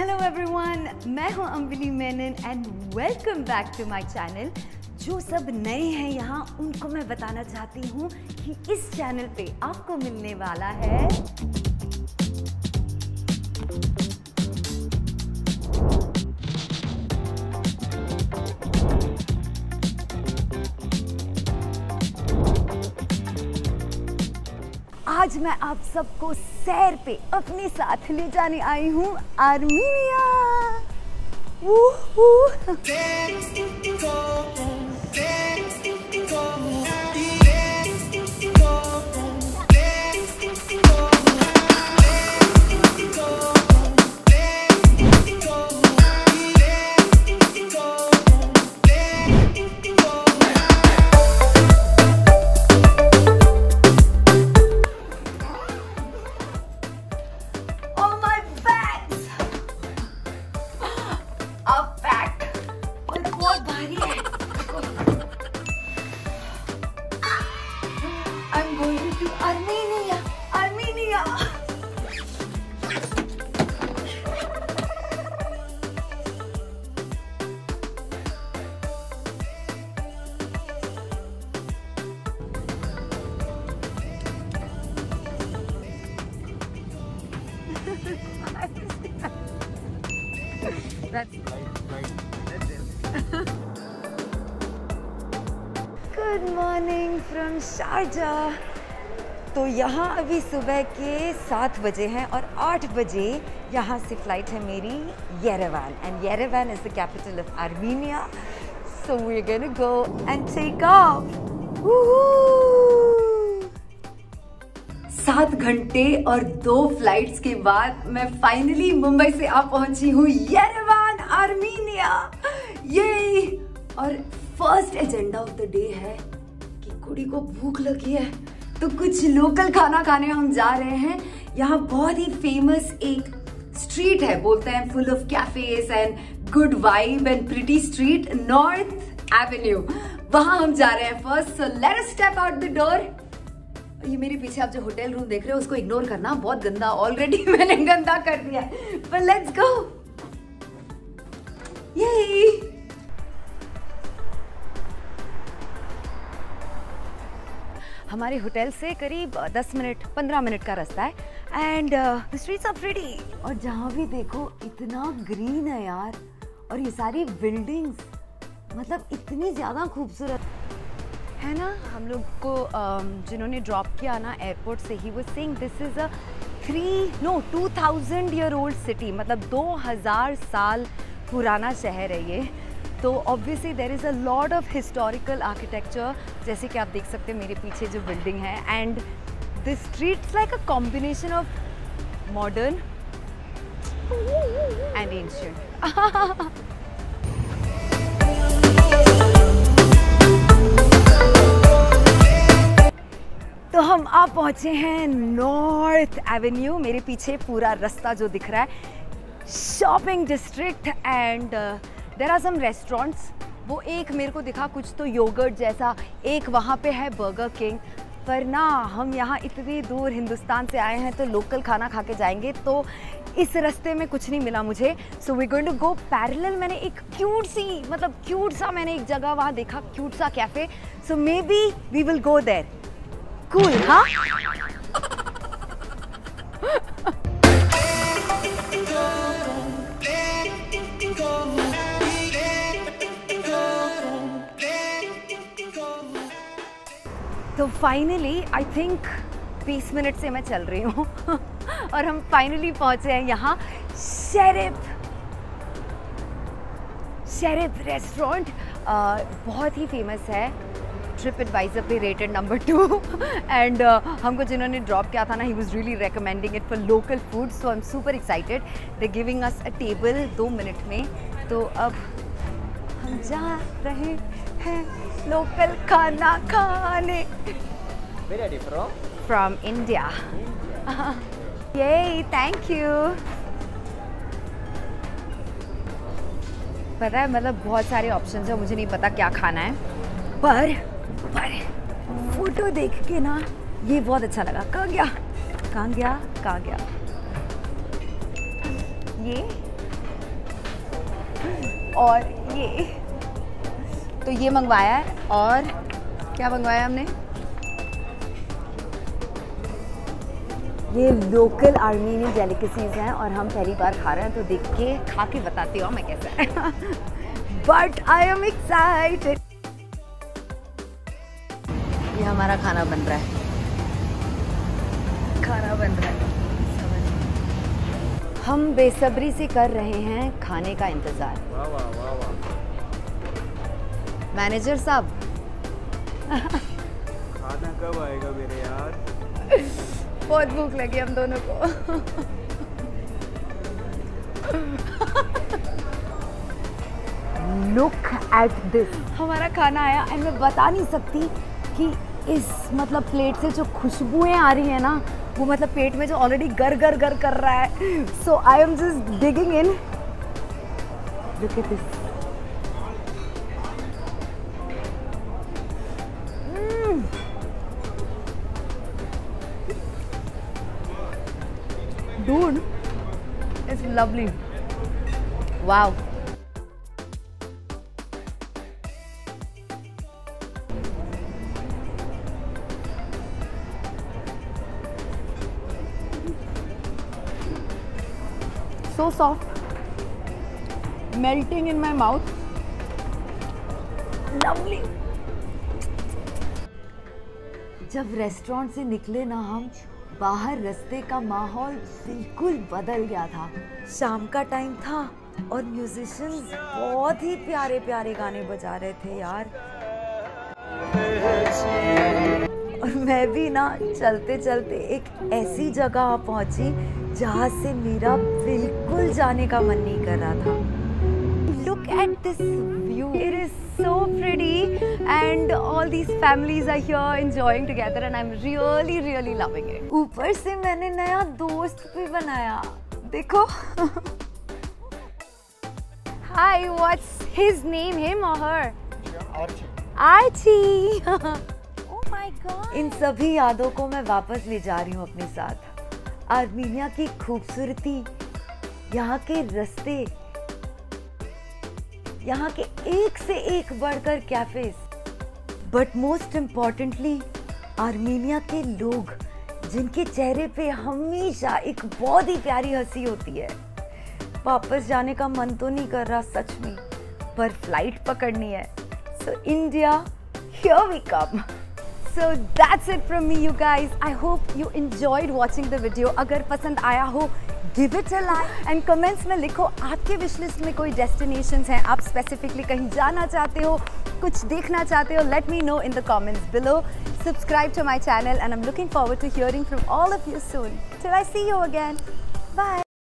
Hello everyone मैं हूँ Ambili Menon and welcome back to my channel जो सब नए हैं यहाँ, उनको मैं बताना चाहती हूँ कि इस चैनल पे आपको मिलने वाला है मैं आप सबको सैर पे अपने साथ ले जाने आई हूँ Armenia. Good morning from Sharjah तो यहाँ अभी सुबह के सात बजे हैं और आठ बजे यहाँ से फ़्लाइट है मेरी Yerevan and Yerevan is the capital of Armenia so we are going go and take off सात घंटे और दो फ्लाइट्स के बाद मैं फाइनली मुंबई से आ पहुँची हूँ येरेवान आर्मीनिया। ये और first agenda of the day है कि कुड़ी को भूख लगी है। तो कुछ लोकल खाना खाने हम जा रहे हैं। यहाँ बहुत ही फ़ेमस एक स्ट्रीट है, बोलते हैं full of cafes and good vibe and pretty street north avenue वहाँ हम जा रहे हैं first so let step out the door ये मेरे पीछे आप जो होटल रूम देख रहे हो, उसको इग्नोर करना, बहुत गंदा ऑलरेडी मैंने गंदा कर दिया पर लेट्स गो ये हमारे होटल से करीब 10 मिनट 15 मिनट का रास्ता है। And the streets are pretty और जहाँ भी देखो इतना ग्रीन है यार। और ये सारी बिल्डिंग्स मतलब इतनी ज़्यादा खूबसूरत। है ना? हम लोग को जिन्होंने ड्रॉप किया ना एयरपोर्ट से ही वो saying this is a three no two thousand year old city मतलब दो हज़ार साल पुराना शहर है ये। तो obviously there is a lot of historical architecture जैसे कि आप देख सकते हैं मेरे पीछे जो बिल्डिंग है। And the streets like a combination of modern and ancient तो हम आप पहुँचे हैं नॉर्थ एवेन्यू मेरे पीछे पूरा रास्ता जो दिख रहा है। Shopping district and there are some restaurants वो एक मेरे को दिखा कुछ तो योगर्ट जैसा, एक वहाँ पे है बर्गर किंग पर ना, हम यहाँ इतनी दूर हिंदुस्तान से आए हैं तो लोकल खाना खा के जाएँगे तो इस रास्ते में कुछ नहीं मिला मुझे। So we going to go parallel मैंने एक क्यूट सी मतलब क्यूट सा मैंने एक जगह वहाँ देखा क्यूट सा cafe so maybe we will go there cool हाँ? तो फाइनली आई थिंक 20 मिनट से मैं चल रही हूँ। और हम फाइनली पहुँचे हैं यहाँ शेरिफ शेरिफ रेस्टोरेंट बहुत ही फ़ेमस है। ट्रिप एडवाइजर पे रेटेड नंबर टू एंड हमको जिन्होंने ड्रॉप किया था ना he was really recommending it for local food so I am super excited they giving us a table दो मिनट में। तो अब हम जा रहे हैं। लोकल खाना खाने। Where are you from? From India ये थैंक यू पता है मतलब बहुत सारे ऑप्शंस हैं मुझे नहीं पता क्या खाना है। पर पर फ़ोटो देख के ना ये बहुत अच्छा लगा। कहाँ गया? कहाँ गया? कहाँ गया? ये। और ये। तो ये मंगवाया है और क्या मंगवाया हमने? ये लोकल आर्मीनियन डेलिकेसीज हैं और हम पहली बार खा रहे हैं तो देख के खा के बताती हूँ मैं कैसा है। बट आई एम एक्साइटेड ये हमारा खाना बन रहा है। खाना बन रहा है। हम बेसब्री से कर रहे हैं खाने का इंतज़ार। वाह वाह वाह वाह। मैनेजर साहब। खाना कब आएगा मेरे यार? बहुत भूख लगी हम दोनों को। लुक एट दिस हमारा खाना आया एंड मैं बता नहीं सकती कि इस मतलब प्लेट से जो खुशबुएँ आ रही हैं ना वो मतलब पेट में जो ऑलरेडी गर गर गर कर रहा है। So I am just digging in look at this Dude, it's lovely. Wow. So soft, melting in my mouth. Lovely. जब रेस्टोरेंट से निकले ना हम बाहर रस्ते का माहौल बिल्कुल बदल गया था। शाम का टाइम था और म्यूजिशियंस बहुत ही प्यारे प्यारे गाने बजा रहे थे यार। और मैं भी ना चलते चलते एक ऐसी जगह पहुँची जहाँ से मेरा बिल्कुल जाने का मन नहीं कर रहा था। Look at this view. It is so pretty, and all these families are here enjoying together, and I'm really, really loving it. ऊपर से मैंने नया दोस्त भी बनाया देखो Hi, what's his name, him or her? Archie. oh my god. इन सभी यादों को मैं वापस ले जा रही हूँ अपने साथ आर्मीनिया की खूबसूरती यहाँ के रास्ते यहाँ के एक से एक बढ़कर cafes but most importantly Armenia के लोग, जिनके चेहरे पे हमेशा एक बहुत ही प्यारी हँसी होती है। वापस जाने का मन तो नहीं कर रहा सच में, पर फ़्लाइट पकड़नी है। So India here we come So that's it from me you guys. I hope you enjoyed watching the video. अगर पसंद आया हो give it a like and comments में लिखो आपके wish list में कोई destinations हैं आप specifically कहीं जाना चाहते हो कुछ देखना चाहते हो let me know in the comments below. Subscribe to my channel and I'm looking forward to hearing from all of you soon. Till I see you again. Bye.